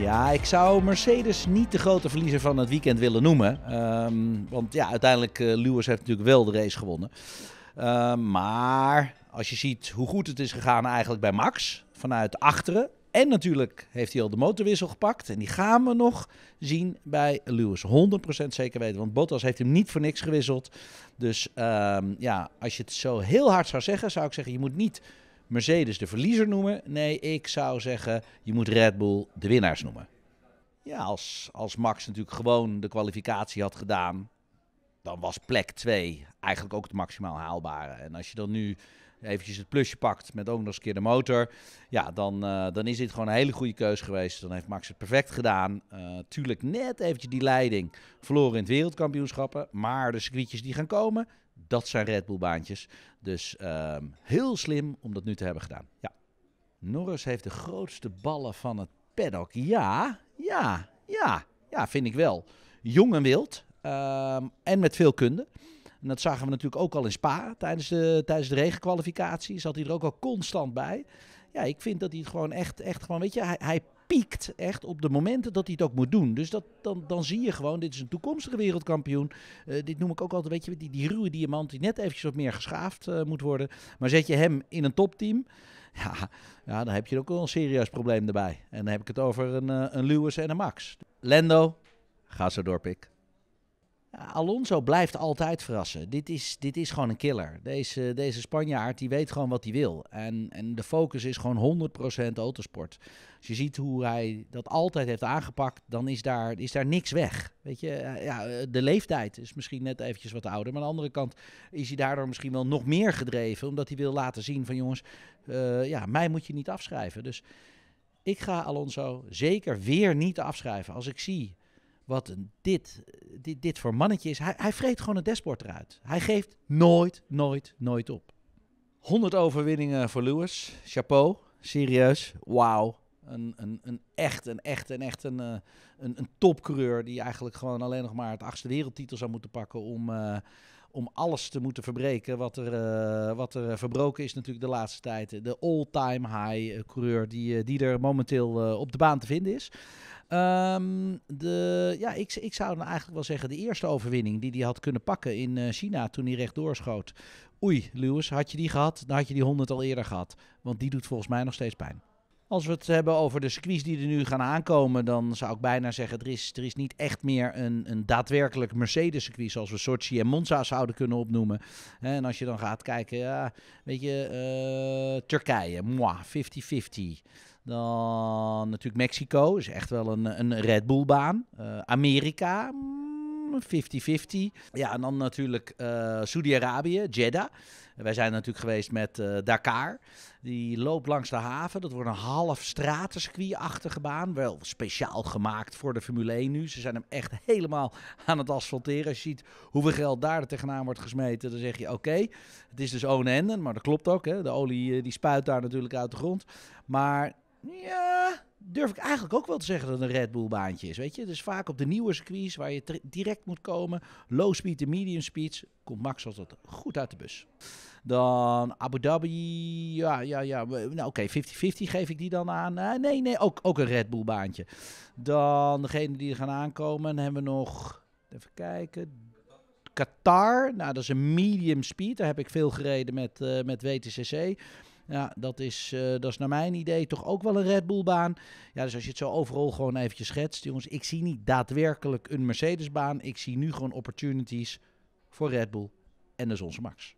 Ja, ik zou Mercedes niet de grote verliezer van het weekend willen noemen. Ehm, want ja, uiteindelijk, uh, Lewis heeft natuurlijk wel de race gewonnen. Ehm, maar als je ziet hoe goed het is gegaan eigenlijk bij Max, vanuit achteren. En natuurlijk heeft hij al de motorwissel gepakt. En die gaan we nog zien bij Lewis. 100% zeker weten. Want Bottas heeft hem niet voor niks gewisseld. Dus ehm, ja, als je het zo heel hard zou zeggen, zou ik zeggen: je moet niet Mercedes de verliezer noemen. Nee, ik zou zeggen, je moet Red Bull de winnaars noemen. Ja, als, als Max natuurlijk gewoon de kwalificatie had gedaan, dan was plek 2 eigenlijk ook de maximaal haalbare. En als je dan nu eventjes het plusje pakt met ook nog eens een keer de motor, ja, dan, uh, dan is dit gewoon een hele goede keuze geweest. Dan heeft Max het perfect gedaan. Uh, tuurlijk net eventjes die leiding verloren in het wereldkampioenschappen, maar de circuitjes die gaan komen, dat zijn Red Bull baantjes. Dus ehm, heel slim om dat nu te hebben gedaan. Ja. Norris heeft de grootste ballen van het paddock. Ja, ja, ja, ja, vind ik wel. Jong en wild. Ehm, en met veel kunde. En dat zagen we natuurlijk ook al in Spa tijdens de, tijdens de regenkwalificatie. Zat hij er ook al constant bij. Ja, ik vind dat hij het gewoon echt, echt gewoon, weet je, hij, hij piekt echt op de momenten dat hij het ook moet doen. Dus dat, dan, dan zie je gewoon, dit is een toekomstige wereldkampioen. Uh, dit noem ik ook altijd, weet je, die, die ruwe diamant die net eventjes wat meer geschaafd uh, moet worden. Maar zet je hem in een topteam, ja, ja, dan heb je ook wel een serieus probleem erbij. En dan heb ik het over een, uh, een Lewis en een Max. Lando, ga zo door, pik. Alonso blijft altijd verrassen. Dit is, dit is gewoon een killer. Deze, deze Spanjaard die weet gewoon wat hij wil. En, en de focus is gewoon 100% autosport. Als je ziet hoe hij dat altijd heeft aangepakt, dan is daar, is daar niks weg. Weet je, eh, ja, de leeftijd is misschien net eventjes wat ouder. Maar aan de andere kant is hij daardoor misschien wel nog meer gedreven. Omdat hij wil laten zien van jongens, uh, ja, mij moet je niet afschrijven. Dus ik ga Alonso zeker weer niet afschrijven. Als ik zie wat dit, dit, dit voor mannetje is. Hij, hij vreet gewoon het dashboard eruit. Hij geeft nooit, nooit, nooit op. 100 overwinningen voor Lewis. Chapeau. Serieus. Wauw. Een, een, een echt, een echt, een echt een, uh, een, een topcoureur die eigenlijk gewoon alleen nog maar het achtste wereldtitel zou moeten pakken om, uh, om alles te moeten verbreken wat er, uh, wat er verbroken is natuurlijk de laatste tijd. De all-time high coureur die, die er momenteel op de baan te vinden is. Um, de, ja, ik, ik zou dan eigenlijk wel zeggen de eerste overwinning die hij had kunnen pakken in uh, China toen hij rechtdoor schoot. Oei, Lewis, had je die gehad, dan had je die 100 al eerder gehad. Want die doet volgens mij nog steeds pijn. Als we het hebben over de circuits die er nu gaan aankomen, dan zou ik bijna zeggen: er is, er is niet echt meer een, een daadwerkelijk Mercedes-circuit zoals we Sochi en Monza zouden kunnen opnoemen. En als je dan gaat kijken, ja, weet je, uh, Turkije, moi, 50-50. Dan natuurlijk Mexico, is echt wel een, een Red Bull baan. Uh, Amerika, 50-50. Ja, en dan natuurlijk uh, Saudi-Arabië, Jeddah. Wij zijn natuurlijk geweest met uh, Dakar. Die loopt langs de haven. Dat wordt een half stratencircuit-achtige baan. Wel speciaal gemaakt voor de Formule 1 nu. Ze zijn hem echt helemaal aan het asfalteren. Als je ziet hoeveel geld daar tegenaan wordt gesmeten, dan zeg je oké. Het is dus enden, maar dat klopt ook. Hè. De olie die spuit daar natuurlijk uit de grond. Maar ja, durf ik eigenlijk ook wel te zeggen dat het een Red Bull baantje is. Weet je, dus vaak op de nieuwe circuits waar je direct moet komen, low speed en medium speeds, komt Max altijd goed uit de bus. Dan Abu Dhabi, ja, ja, ja. Nou, oké, okay, 50-50 geef ik die dan aan. Uh, nee, nee, ook, ook een Red Bull baantje. Dan degene die er gaan aankomen, hebben we nog, even kijken, Qatar. Nou, dat is een medium speed. Daar heb ik veel gereden met, uh, met WTCC. Ja, dat is, uh, dat is naar mijn idee toch ook wel een Red Bull baan. Ja, dus als je het zo overal gewoon eventjes schetst. Jongens, ik zie niet daadwerkelijk een Mercedes baan. Ik zie nu gewoon opportunities voor Red Bull en de Zonse Max.